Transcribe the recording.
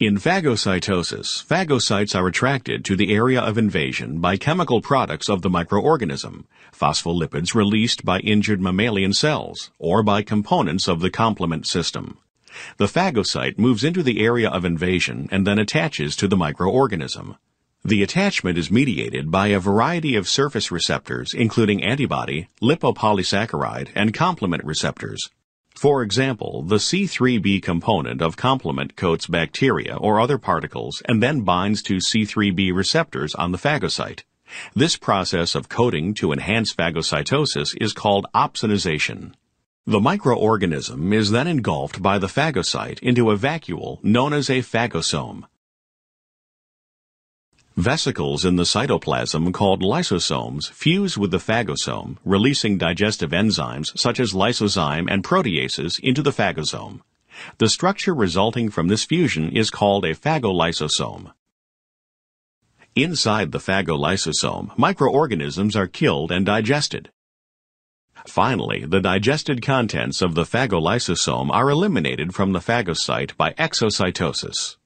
In phagocytosis, phagocytes are attracted to the area of invasion by chemical products of the microorganism, phospholipids released by injured mammalian cells, or by components of the complement system. The phagocyte moves into the area of invasion and then attaches to the microorganism. The attachment is mediated by a variety of surface receptors including antibody, lipopolysaccharide, and complement receptors. For example, the C3b component of complement coats bacteria or other particles and then binds to C3b receptors on the phagocyte. This process of coating to enhance phagocytosis is called opsonization. The microorganism is then engulfed by the phagocyte into a vacuole known as a phagosome. Vesicles in the cytoplasm called lysosomes fuse with the phagosome, releasing digestive enzymes such as lysozyme and proteases into the phagosome. The structure resulting from this fusion is called a phagolysosome. Inside the phagolysosome, microorganisms are killed and digested. Finally, the digested contents of the phagolysosome are eliminated from the phagocyte by exocytosis.